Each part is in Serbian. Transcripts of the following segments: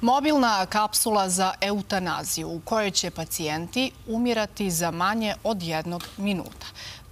Mobilna kapsula za eutanaziju u kojoj će pacijenti umirati za manje od jednog minuta.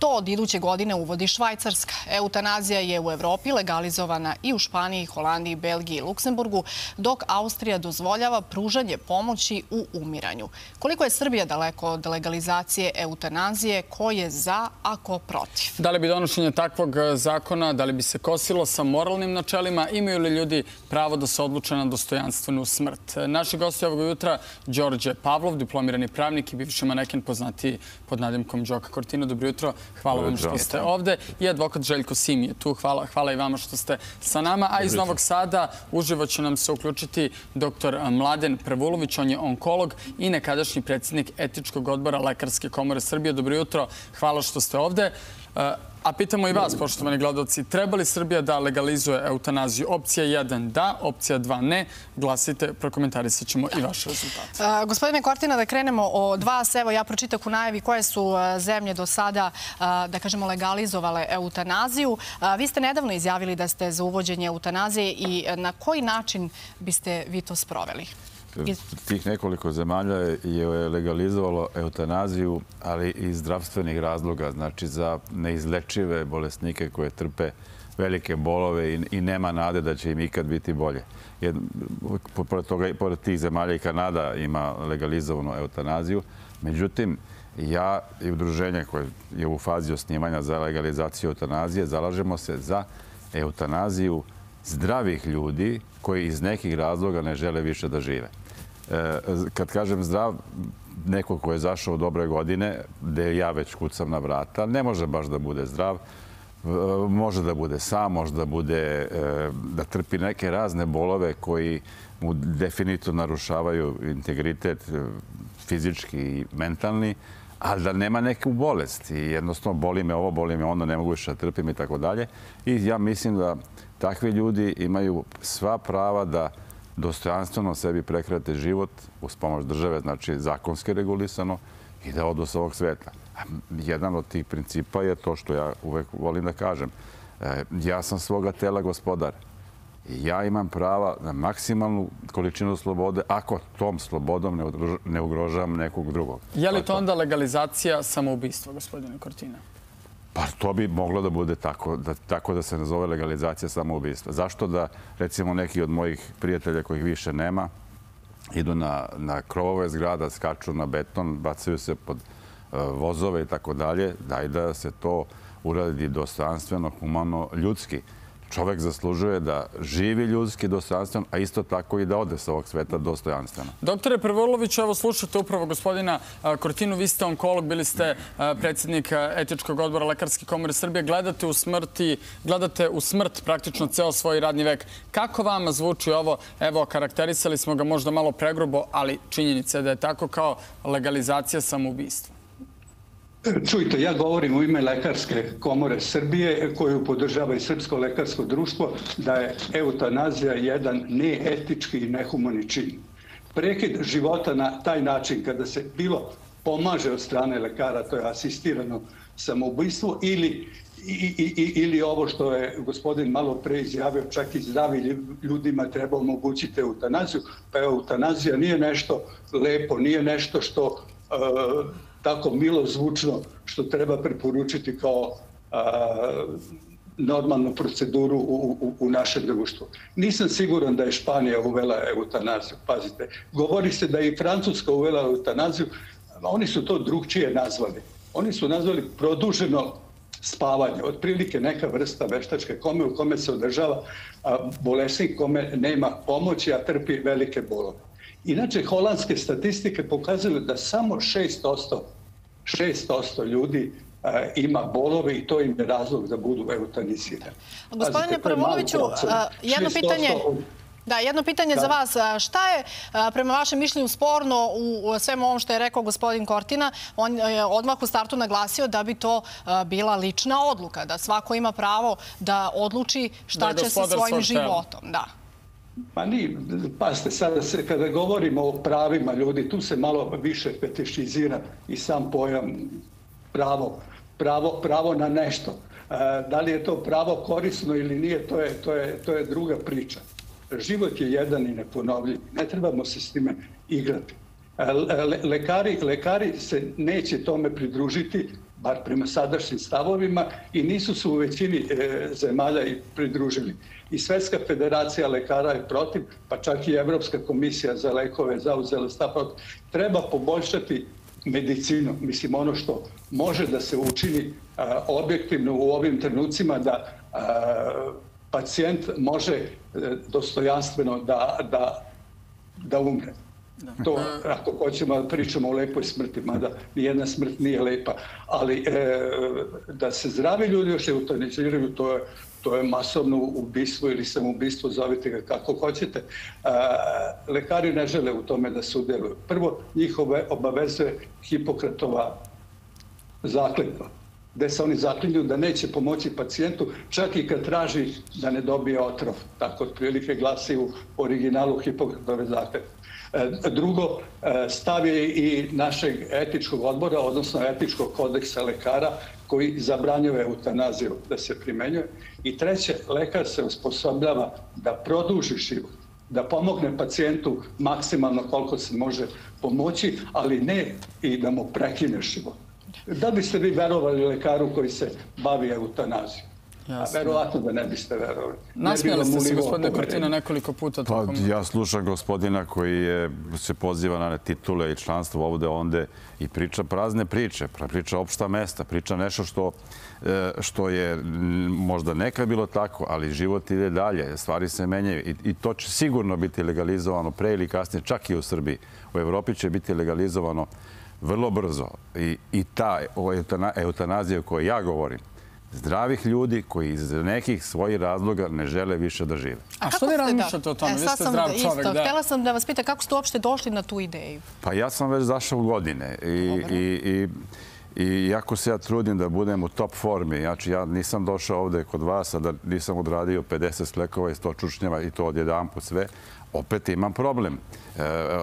To od iduće godine uvodi Švajcarska. Eutanazija je u Evropi legalizovana i u Španiji, Holandiji, Belgiji i Luksemburgu, dok Austrija dozvoljava pružanje pomoći u umiranju. Koliko je Srbija daleko od legalizacije eutanazije, ko je za, a ko protiv? Da li bi donošenje takvog e, zakona, da li bi se kosilo sa moralnim načelima, imaju li ljudi pravo da se odluče na dostojanstvenu smrt? Naši gosti ovog jutra, Đorđe Pavlov, diplomirani pravnik i bivši maneken poznati pod nadimkom Đoka Kortino. Dobro jutro. Hvala vam što ste ovde. I advokat Željko Sim je tu. Hvala, hvala i vama što ste sa nama. A iz Novog Sada uživo će nam se uključiti dr. Mladen Prevulović. On je onkolog i nekadašnji predsjednik Etičkog odbora Lekarske komore Srbije. Dobro jutro. Hvala što ste ovde. A pitamo i vas, poštovani gledalci, treba li Srbija da legalizuje eutanaziju? Opcija 1 da, opcija 2 ne. Glasite, prokomentarisat ćemo i vaš rezultat. gospodine Kortina, da krenemo od vas. Evo, ja pročitak u najavi koje su zemlje do sada, da kažemo, legalizovale eutanaziju. vi ste nedavno izjavili da ste za uvođenje eutanazije i na koji način biste vi to sproveli? Tih nekoliko zemalja je legalizovalo eutanaziju, ali iz zdravstvenih razloga, znači za neizlečive bolesnike koje trpe velike bolove i nema nade da će im ikad biti bolje. Pored, toga, pored tih zemalja i Kanada ima legalizovanu eutanaziju. Međutim, ja i udruženje koje je u fazi osnivanja za legalizaciju eutanazije zalažemo se za eutanaziju zdravih ljudi koji iz nekih razloga ne žele više da žive. E, kad kažem zdrav, neko ko je zašao u dobre godine, gde ja već kucam na vrata, ne može baš da bude zdrav, e, može da bude sam, može da bude, e, da trpi neke razne bolove koji mu definitivno narušavaju integritet fizički i mentalni, ali da nema neku bolest i jednostavno boli me ovo, boli me ono, ne mogu više da trpim i tako dalje. I ja mislim da takvi ljudi imaju sva prava da dostojanstveno sebi prekrate život uz pomoć države, znači zakonski regulisano i da odu sa ovog sveta. Jedan od tih principa je to što ja uvek volim da kažem. E, ja sam svoga tela gospodar. Ja imam prava na maksimalnu količinu slobode ako tom slobodom ne ugrožavam nekog drugog. Je li to onda legalizacija samoubistva, gospodine Kortina? Pa to bi moglo da bude tako da, tako da se nazove legalizacija samoubistva. Zašto da, recimo, neki od mojih prijatelja kojih više nema, idu na, na krovove zgrada, skaču na beton, bacaju se pod uh, vozove i tako dalje, daj da se to uradi dostojanstveno, humano, ljudski čovek zaslužuje da živi ljudski dostojanstven, a isto tako i da ode sa ovog sveta dostojanstveno. Doktore Prvolović, evo slušate upravo gospodina Kortinu, vi ste onkolog, bili ste predsjednik Etičkog odbora Lekarske komore Srbije, gledate u smrti, gledate u smrt praktično ceo svoj radni vek. Kako vama zvuči ovo? Evo, karakterisali smo ga možda malo pregrubo, ali činjenica je da je tako kao legalizacija samoubistva. Čujte, ja govorim u ime Lekarske komore Srbije koju podržava i Srpsko lekarsko društvo da je eutanazija jedan neetički i nehumani čin. Prekid života na taj način kada se bilo pomaže od strane lekara, to je asistirano samoubojstvo ili i, i, ili ovo što je gospodin malo pre izjavio, čak i zdravi ljudima treba omogućiti eutanaziju, pa eutanazija nije nešto lepo, nije nešto što uh, tako milo zvučno što treba preporučiti kao a, normalnu proceduru u, u, u našem društvu. Nisam siguran da je Španija uvela eutanaziju. Pazite, govori se da je i Francuska uvela eutanaziju, oni su to drugčije nazvali. Oni su nazvali produženo spavanje, otprilike neka vrsta veštačke kome u kome se održava bolesnik kome nema pomoći, a trpi velike bolove. Inače, holandske statistike pokazuju da samo 6%, 6% ljudi ima bolove i to im je razlog da budu eutanizirani. Gospodine Prvoloviću, jedno pitanje... Da, jedno pitanje za vas. Šta je prema vašem mišljenju sporno u svemu ovom što je rekao gospodin Kortina? On je odmah u startu naglasio da bi to bila lična odluka, da svako ima pravo da odluči šta da će sa svojim životom. Da. Pa ni, pazite, sada se, kada govorimo o pravima ljudi, tu se malo više fetišizira i sam pojam pravo, pravo, pravo na nešto. E, da li je to pravo korisno ili nije, to je, to je, to je druga priča. Život je jedan i neponovljiv. Ne trebamo se s time igrati. Lekari, lekari se neće tome pridružiti, bar prema sadašnjim stavovima, i nisu se u većini e, zemalja i pridružili. I Svetska federacija lekara je protiv, pa čak i Evropska komisija za lekove zauzela stav protiv. Treba poboljšati medicinu. Mislim, ono što može da se učini objektivno u ovim trenucima da pacijent može e, dostojanstveno da, da, da umre. To, ako hoćemo da pričamo o lepoj smrti, mada nijedna smrt nije lepa, ali e, da se zdravi ljudi još eutaniziraju, to je, to je masovno ubistvo ili samoubistvo, zovite ga kako hoćete. E, lekari ne žele u tome da se udjeluju. Prvo, njih obavezuje Hipokratova zakletva gde se oni zaklinju da neće pomoći pacijentu, čak i kad traži da ne dobije otrov. Tako otprilike glasi u originalu Hipokratove zakletve. E, drugo, e, stav je i našeg etičkog odbora, odnosno etičkog kodeksa lekara koji zabranjuje eutanaziju da se primenjuje. I treće, lekar se usposobljava da produži život, da pomogne pacijentu maksimalno koliko se može pomoći, ali ne i da mu prekine život. Da biste vi verovali lekaru koji se bavi eutanazijom? A verovatno da ne biste verovali. Nasmijali ste se, gospodine Kortina, nekoliko puta. Pa, ja slušam gospodina koji je, se poziva na titule i članstvo ovde, onde i priča prazne priče, priča opšta mesta, priča nešto što, e, što je možda nekad bilo tako, ali život ide dalje, stvari se menjaju i, i to će sigurno biti legalizovano pre ili kasnije, čak i u Srbiji. U Evropi će biti legalizovano vrlo brzo. I, i ta eutanazija o kojoj ja govorim, zdravih ljudi koji iz nekih svojih razloga ne žele više da žive. A, što vi razmišljate o tome? E, Vi ste zdrav čovek. Da. Htela sam da vas pita kako ste uopšte došli na tu ideju? Pa ja sam već zašao godine i, i, i I jako se ja trudim da budem u top formi, znači ja nisam došao ovde kod vas, a da nisam odradio 50 slekova i 100 čučnjeva i to odjedan po sve, opet imam problem. E, e,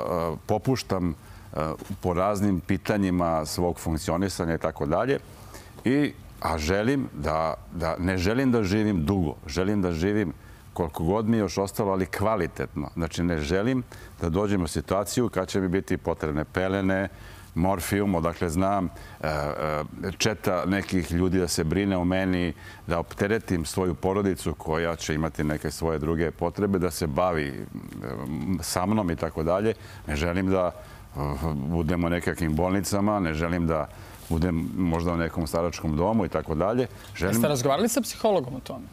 popuštam po raznim pitanjima svog funkcionisanja i tako dalje. I, a želim da, da, ne želim da živim dugo, želim da živim koliko god mi je još ostalo, ali kvalitetno. Znači, ne želim da dođem u situaciju kad će mi biti potrebne pelene, morfijum, odakle znam e, e, četa nekih ljudi da se brine o meni, da opteretim svoju porodicu koja će imati neke svoje druge potrebe, da se bavi e, sa mnom i tako dalje. Ne želim da budemo nekakvim bolnicama, ne želim da budem možda u nekom staračkom domu i tako dalje. Jeste razgovarali sa psihologom o tome?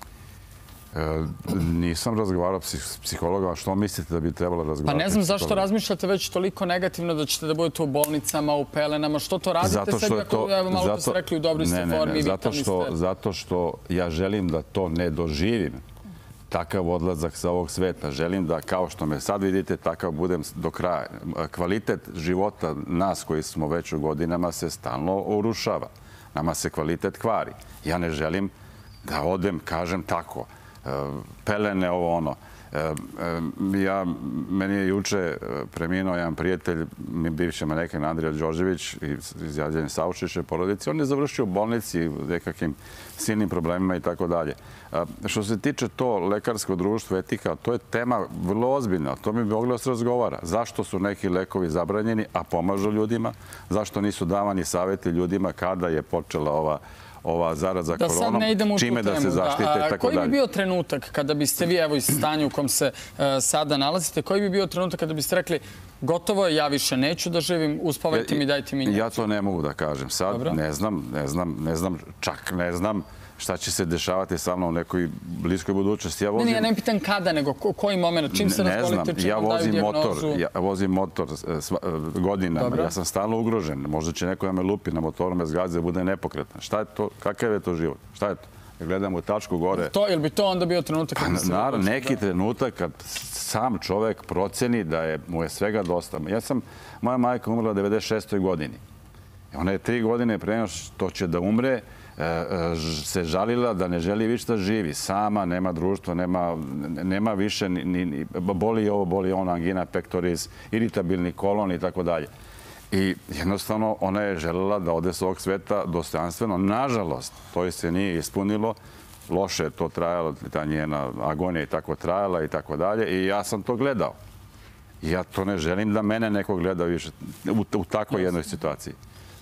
E, nisam razgovarao s psihologom, a što mislite da bi trebalo razgovarati? Pa ne znam zašto razmišljate već toliko negativno da ćete da budete u bolnicama, u pelenama, što to radite zato sebi ako evo, malo zato, ste rekli u dobroj ste formi, ne, zato što, zato što ja želim da to ne doživim takav odlazak sa ovog sveta. Želim da, kao što me sad vidite, takav budem do kraja. Kvalitet života nas koji smo već u godinama se stalno urušava. Nama se kvalitet kvari. Ja ne želim da odem, kažem tako, e, pelene ovo ono. Ja, meni je juče preminuo jedan prijatelj, mi bivši manekin Andrija Đorđević iz Jadljene Saučiće porodice. On je završio u bolnici nekakvim silnim problemima i tako dalje. Što se tiče to lekarsko društvo, etika, to je tema vrlo ozbiljna. To mi bi moglo da razgovara. Zašto su neki lekovi zabranjeni, a pomažu ljudima? Zašto nisu davani savjeti ljudima kada je počela ova ova zaraza da koronom, čime da se zaštite i tako dalje. Koji bi bio trenutak kada biste vi, evo iz stanja u kom se uh, sada nalazite, koji bi bio trenutak kada biste rekli gotovo je, ja više neću da živim, uspavajte mi, dajte mi Ja to ne mogu da kažem sad, Dobro. ne znam, ne znam, ne znam, čak ne znam šta će se dešavati sa mnom u nekoj bliskoj budućnosti. Ja vozim... Ne, ne, ja ne pitam kada, nego koji moment, čim se razbolite, čim ja vozim motor, ja vozim motor e, e, godinama, ja sam stalno ugrožen. Možda će neko da me lupi na motoru, me zgaze, bude nepokretan. Šta je to, kakav je to život? Šta je to? Ja gledam u tačku gore. To, ili bi to onda bio trenutak? Pa, naravno, neki da... trenutak kad sam čovek proceni da je, mu je svega dosta. Ja sam, moja majka umrla u 96. godini. Ona je tri godine pre što će da umre, se žalila da ne želi više da živi sama, nema društva, nema, nema više, ni, ni, boli ovo, boli ono, angina pectoris, iritabilni kolon i tako dalje. I jednostavno ona je želela da ode s ovog sveta dostojanstveno. Nažalost, to je se nije ispunilo loše je to trajalo, ta njena agonija i tako trajala i tako dalje. I ja sam to gledao. Ja to ne želim da mene neko gleda više u, u takvoj jednoj situaciji.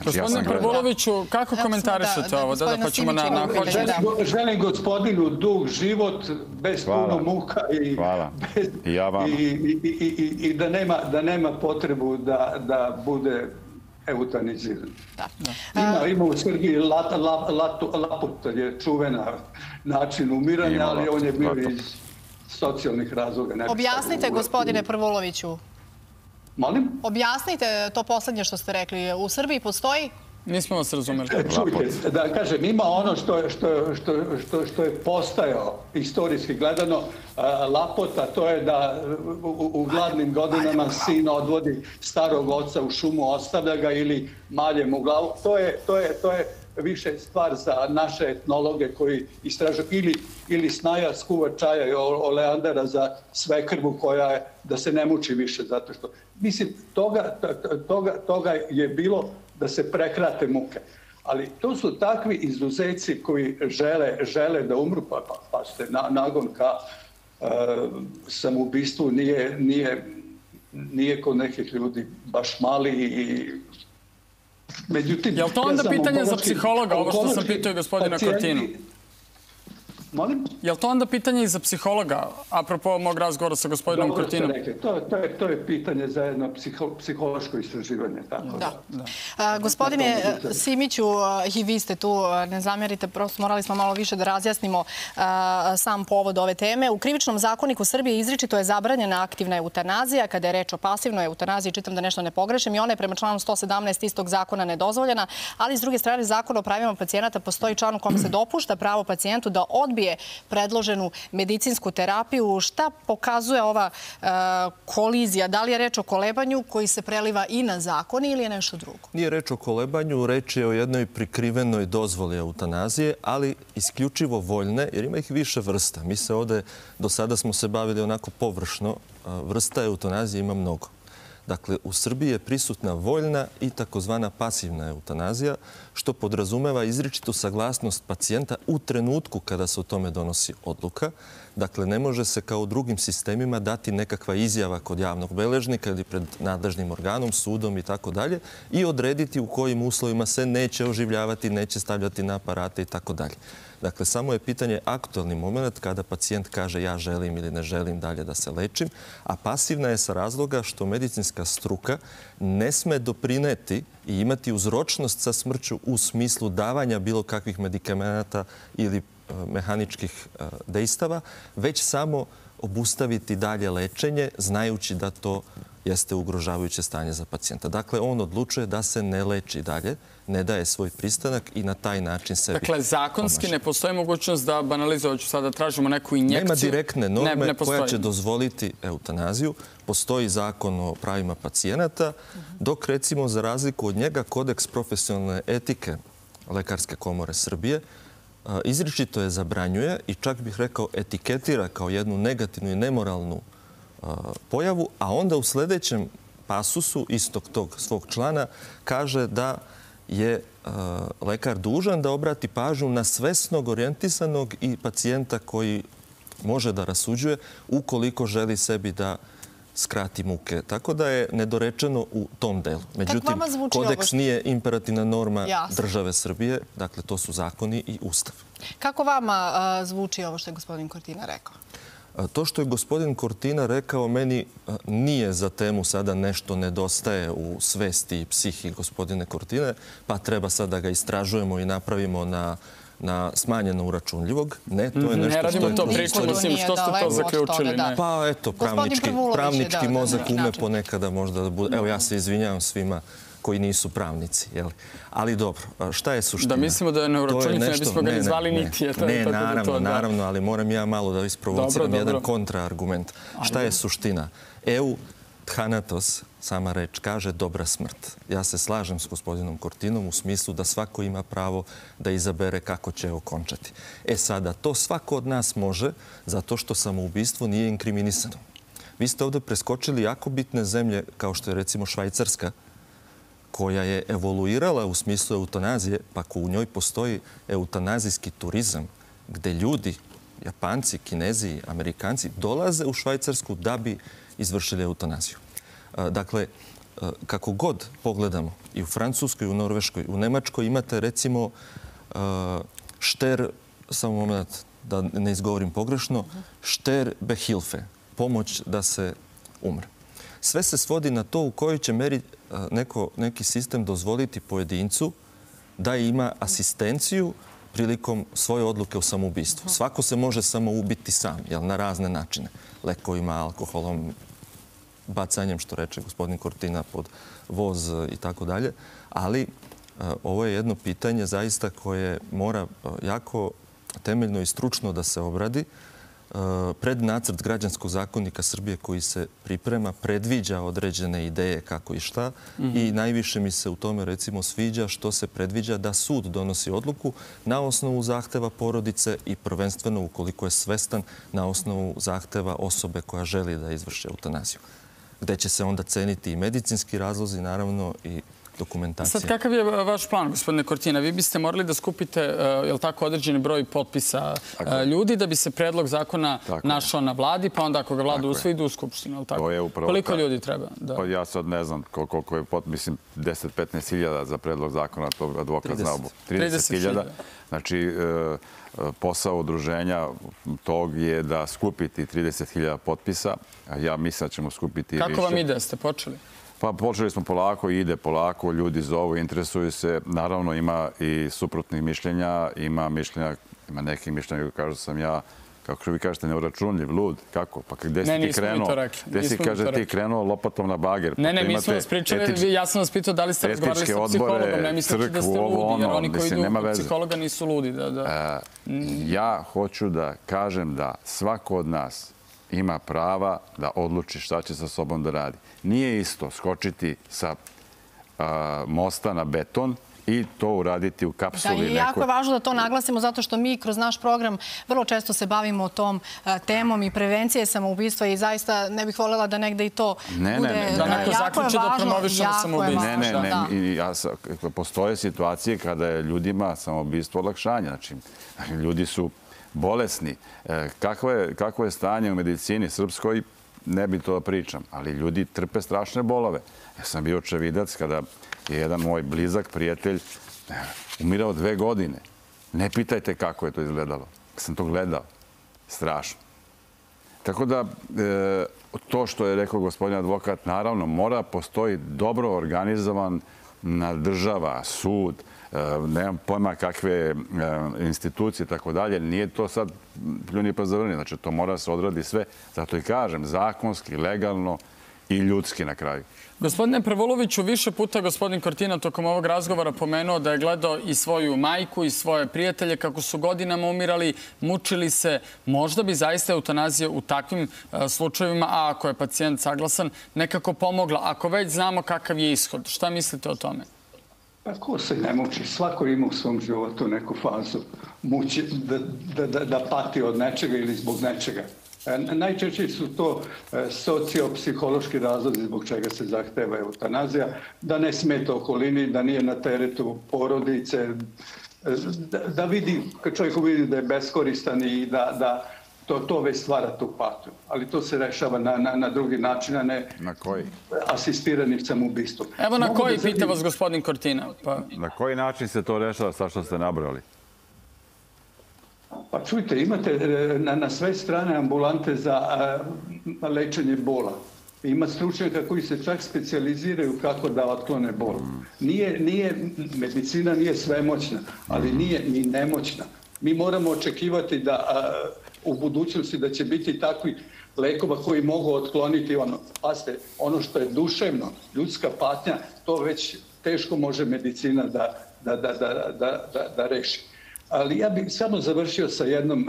Znači, Gospodine ja Prvoloviću, kako komentarišete da, ovo? Da, da, pa ćemo na... na želim, želim gospodinu dug život, bez Hvala. puno muka i, Hvala. Bez, I, ja vama. i, i, i, i da, nema, da nema potrebu da, da bude eutaniziran. Da. Ima, ima u Srbiji lat, lat, lat, laput, je čuvena način umiranja, ali on je bio iz socijalnih razloga. Objasnite, gospodine Prvoloviću, Molim? Objasnite to poslednje što ste rekli. U Srbiji postoji Nismo vas razumeli. E, čujte, da kažem, ima ono što, što, što, što, što je postajao istorijski gledano lapota, to je da u, u gladnim godinama sin odvodi starog oca u šumu, ostavlja ga ili maljem u glavu. To je, to je, to je više stvar za naše etnologe koji istražuju ili, ili snaja skuva čaja o, Leandera za svekrvu koja je da se ne muči više zato što mislim toga, toga, toga je bilo da se prekrate muke. Ali to su takvi izuzeci koji žele, žele da umru, pa, pa, pa ste na, nagon ka uh, samoubistvu nije, nije, nije kod nekih ljudi baš mali i Međutim, je li to onda ja pitanje za psihologa, ovo što sam pitao i gospodina Kortinu? Molim? Je li to onda pitanje i za psihologa, apropo mog razgovora sa gospodinom Dobro Kortinom? Rekli. To, to, je, to je pitanje za jedno psiho, psihološko istraživanje. Tako da. da. A, gospodine Simiću, i vi ste tu, ne zamjerite, prosto morali smo malo više da razjasnimo a, sam povod ove teme. U krivičnom zakoniku Srbije izričito je zabranjena aktivna eutanazija. Kada je reč o pasivnoj eutanaziji, čitam da nešto ne pogrešim, i ona je prema članu 117 istog zakona nedozvoljena, ali s druge strane zakon o pravima pacijenata postoji član u kom se dopušta pravo pacijentu da odbije dobije predloženu medicinsku terapiju. Šta pokazuje ova e, kolizija? Da li je reč o kolebanju koji se preliva i na zakoni ili je nešto drugo? Nije reč o kolebanju, reč je o jednoj prikrivenoj dozvoli eutanazije, ali isključivo voljne, jer ima ih više vrsta. Mi se ovde, do sada smo se bavili onako površno, vrsta eutanazije ima mnogo. Dakle, u Srbiji je prisutna voljna i takozvana pasivna eutanazija, što podrazumeva izričitu saglasnost pacijenta u trenutku kada se o tome donosi odluka. Dakle, ne može se kao u drugim sistemima dati nekakva izjava kod javnog beležnika ili pred nadležnim organom, sudom i tako dalje i odrediti u kojim uslovima se neće oživljavati, neće stavljati na aparate i tako dalje. Dakle, samo je pitanje aktualni moment kada pacijent kaže ja želim ili ne želim dalje da se lečim, a pasivna je sa razloga što medicinska struka ne sme doprineti i imati uzročnost sa smrću u smislu davanja bilo kakvih medikamenata ili e, mehaničkih e, dejstava, već samo obustaviti dalje lečenje znajući da to jeste ugrožavajuće stanje za pacijenta. Dakle, on odlučuje da se ne leči dalje, ne daje svoj pristanak i na taj način sebi Dakle, zakonski pomaže. ne postoji mogućnost da banalizovaću sada tražimo neku injekciju? Nema direktne norme ne, ne koja će dozvoliti eutanaziju. Postoji zakon o pravima pacijenata, dok recimo za razliku od njega kodeks profesionalne etike Lekarske komore Srbije izričito je zabranjuje i čak bih rekao etiketira kao jednu negativnu i nemoralnu pojavu, a onda u sledećem pasusu istog tog svog člana kaže da je lekar dužan da obrati pažnju na svesnog, orijentisanog i pacijenta koji može da rasuđuje ukoliko želi sebi da skrati muke. Tako da je nedorečeno u tom delu. Međutim, kodeks nije imperativna norma države Srbije. Dakle, to su zakoni i ustav. Kako vama zvuči ovo što je gospodin Kortina rekao? To što je gospodin Kortina rekao meni nije za temu sada nešto nedostaje u svesti i psihi gospodine Kortine, pa treba sad da ga istražujemo i napravimo na na smanjeno uračunljivog. Ne, to je mhm. nešto što je... Ne radimo to priču, mislim, što ste to zaključili? Da. Pa eto, pravnički, pravnički mozak ume ponekada možda da bude... Evo, ja se izvinjavam svima koji nisu pravnici. Jel? Ali dobro, šta je suština? Da mislimo da je neuročunik, ne bismo ga ni zvali niti. Ne, da naravno, naravno, ali moram ja malo da isprovociram jedan kontraargument. Šta je suština? EU Thanatos, sama reč, kaže dobra smrt. Ja se slažem s gospodinom Kortinom u smislu da svako ima pravo da izabere kako će okončati. E sada, to svako od nas može zato što samoubistvo nije inkriminissano. Vi ste ovde preskočili jako bitne zemlje kao što je recimo Švajcarska, koja je evoluirala u smislu eutanazije, pa ako u njoj postoji eutanazijski turizam gde ljudi, Japanci, Kinezi, Amerikanci, dolaze u Švajcarsku da bi izvršili eutanaziju. Dakle, kako god pogledamo, i u Francuskoj, i u Norveškoj, u Nemačkoj imate recimo šter, samo moment da ne izgovorim pogrešno, šter behilfe, pomoć da se umre. Sve se svodi na to u kojoj će meri neko, neki sistem dozvoliti pojedincu da ima asistenciju prilikom svoje odluke o samoubistvu. Svako se može samo ubiti sam, jel, na razne načine. Lekovima, alkoholom, bacanjem, što reče gospodin Kortina, pod voz i tako dalje. Ali ovo je jedno pitanje zaista koje mora jako temeljno i stručno da se obradi. Pred nacrt građanskog zakonnika Srbije koji se priprema predviđa određene ideje kako i šta. I najviše mi se u tome recimo sviđa što se predviđa da sud donosi odluku na osnovu zahteva porodice i prvenstveno ukoliko je svestan na osnovu zahteva osobe koja želi da izvrši eutanaziju gde će se onda ceniti i medicinski razlozi, naravno, i dokumentacija. Sad, kakav je vaš plan, gospodine Kortina? Vi biste morali da skupite, je li tako, određeni broj potpisa ljudi da bi se predlog zakona našao na vladi, pa onda ako ga vlada usvoji, idu u Skupštinu, je li tako? To je upravo Koliko ljudi treba? Pa ja sad ne znam koliko je, mislim, 10-15 hiljada za predlog zakona, to advokat zna. 30 hiljada. Znači, posao udruženja tog je da skupiti 30.000 potpisa. Ja mislim da ćemo skupiti Kako više. vam ide? Ste počeli? Pa počeli smo polako, ide polako, ljudi zovu, interesuju se. Naravno ima i suprotnih mišljenja, ima mišljenja, ima nekih mišljenja koji kažu sam ja kako što vi kažete, neuračunljiv, lud, kako? Pa gde si ti krenuo? Gde si, kaže, ti krenuo lopatom na bager? Ne, ne, mi smo vas pričali, ja sam vas pitao da li ste razgovarali sa psihologom, ne mislite da ste ludi, jer oni koji idu kod psihologa nisu ludi. Da, da. Ja hoću da kažem da svako od nas ima prava da odluči šta će sa sobom da radi. Nije isto skočiti sa mosta na beton i to uraditi u kapsuli. Da, i jako je važno da to naglasimo zato što mi kroz naš program vrlo često se bavimo tom temom i prevencije samoubistva i zaista ne bih voljela da negde i to ne, bude... Ne, ne, da neko zaključi da promovišemo samoubistvo. Ne, ne, ne. Ja, postoje situacije kada je ljudima samoubistvo olakšanje. Znači, ljudi su bolesni. Kakvo je, kakvo je stanje u medicini srpskoj, ne bi to da pričam, ali ljudi trpe strašne bolove. Ja sam bio očevidac kada je jedan moj blizak prijatelj umirao dve godine. Ne pitajte kako je to izgledalo. Sam to gledao. Strašno. Tako da, to što je rekao gospodin advokat, naravno, mora postoji dobro organizovan država, sud, nemam pojma kakve institucije i tako dalje. Nije to sad pljuni pa zavrni. Znači, to mora se odradi sve. Zato i kažem, zakonski, legalno i ljudski na kraju. Gospodine Prvuloviću, više puta gospodin Kortina tokom ovog razgovora pomenuo da je gledao i svoju majku i svoje prijatelje kako su godinama umirali, mučili se. Možda bi zaista eutanazija u takvim slučajevima, a ako je pacijent saglasan, nekako pomogla. Ako već znamo kakav je ishod, šta mislite o tome? Pa ko se ne muči? Svako ima u svom životu neku fazu muči, da, da, da, da pati od nečega ili zbog nečega. Najčešće su to sociopsihološki razlozi zbog čega se zahteva eutanazija, da ne smeta okolini, da nije na teretu porodice, da, da vidi, kad čovjek vidi da je beskoristan i da, da to, to već stvara tu patnju. Ali to se rešava na, na, na drugi način, a ne na koji? asistiranim samoubistvom. Evo na Mogu koji, da pita vas gospodin Kortina. Pa... Na koji način se to rešava, sa što ste nabrali? Pa čujte, imate na, na sve strane ambulante za a, lečenje bola. Ima stručnjaka koji se čak specializiraju kako da otklone bol. Nije, nije, medicina nije svemoćna, ali nije ni nemoćna. Mi moramo očekivati da a, u budućnosti da će biti takvi lekova koji mogu otkloniti ono, paste, ono što je duševno, ljudska patnja, to već teško može medicina da, da, da, da, da, da, da reši. Ali ja bih samo završio sa jednom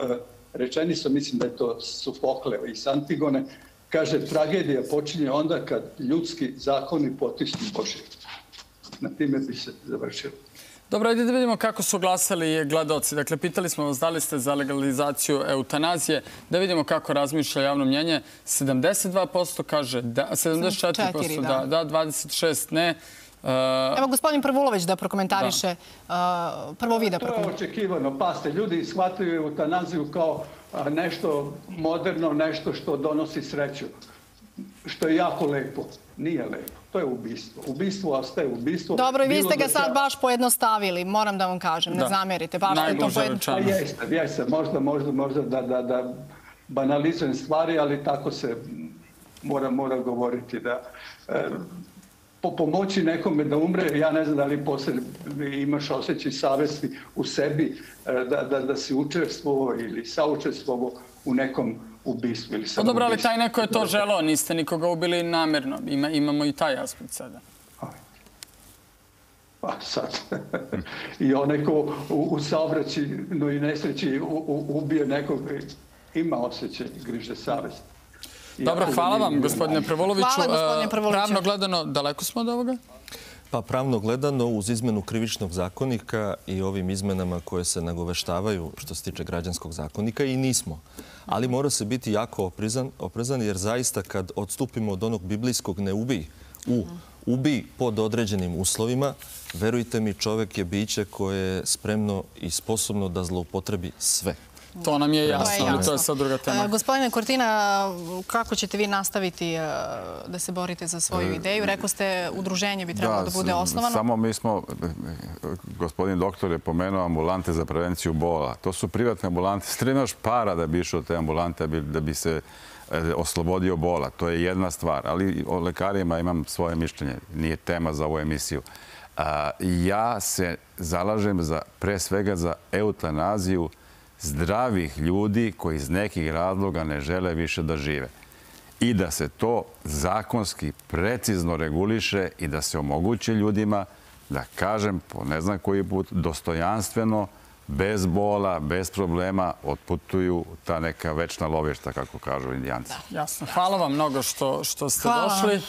rečenicom, mislim da je to Sofokle iz Antigone, kaže tragedija počinje onda kad ljudski zakoni potisnu Bože. Na time bi se završilo. Dobro, ajde da vidimo kako su glasali gledoci. Dakle, pitali smo vas da li ste za legalizaciju eutanazije, da vidimo kako razmišlja javno mnjenje. 72% kaže da, 74% da, da, 26% ne. Evo gospodin Prvulović da prokomentariše. uh, Prvo vi da To je prokomentariše. očekivano. Paste, ljudi shvataju eutanaziju kao nešto moderno, nešto što donosi sreću. Što je jako lepo. Nije lepo. To je ubistvo. Ubistvo ostaje ubistvo. Dobro, i vi ste ga da sad baš pojednostavili, moram da vam kažem, ne Da. zamerite. Baš ste to pojednostavili. Pa jeste, jeste. Možda, možda, možda da, da, da banalizujem stvari, ali tako se mora, mora govoriti da e, po pomoći nekome da umre, ja ne znam da li posle imaš osjećaj savesti u sebi e, da, da, da si učestvovao ili saučestvovao u nekom ubistvu ili Pa dobro, ali taj neko je to želeo, niste nikoga ubili namerno. Ima, imamo i taj aspekt sada. Pa sad. I onaj ko u, u saobraćajnoj nesreći u, u, ubije nekog, ima osjećaj griže savest. Dobro, hvala vam, gospodine. Prvuloviću. Hvala, gospodine E, Prvuloviću. Pravno gledano, daleko smo od ovoga? Pa pravno gledano, uz izmenu krivičnog zakonika i ovim izmenama koje se nagoveštavaju što se tiče građanskog zakonika i nismo. Ali mora se biti jako oprezan, oprezan jer zaista kad odstupimo od onog biblijskog ne ubij, u ubij pod određenim uslovima, verujte mi čovek je biće koje je spremno i sposobno da zloupotrebi sve. To nam je jasno, ali to je sad druga tema. E, Gospodine Kortina, kako ćete vi nastaviti e, da se borite za svoju ideju? Rekao ste, udruženje bi trebalo da, bude s- osnovano. Samo mi smo, gospodin doktor je pomenuo ambulante za prevenciju bola. To su privatne ambulante. S trebaš para da bi išao te ambulante da bi, da se e, oslobodio bola. To je jedna stvar. Ali o lekarima imam svoje mišljenje. Nije tema za ovu emisiju. Ja se zalažem za, pre svega za eutanaziju zdravih ljudi koji iz nekih razloga ne žele više da žive i da se to zakonski precizno reguliše i da se omogući ljudima da kažem po ne znam koji put dostojanstveno, bez bola, bez problema otputuju ta neka večna lovišta, kako kažu indijanci. Jasno. Hvala vam mnogo što, što ste Hvala došli.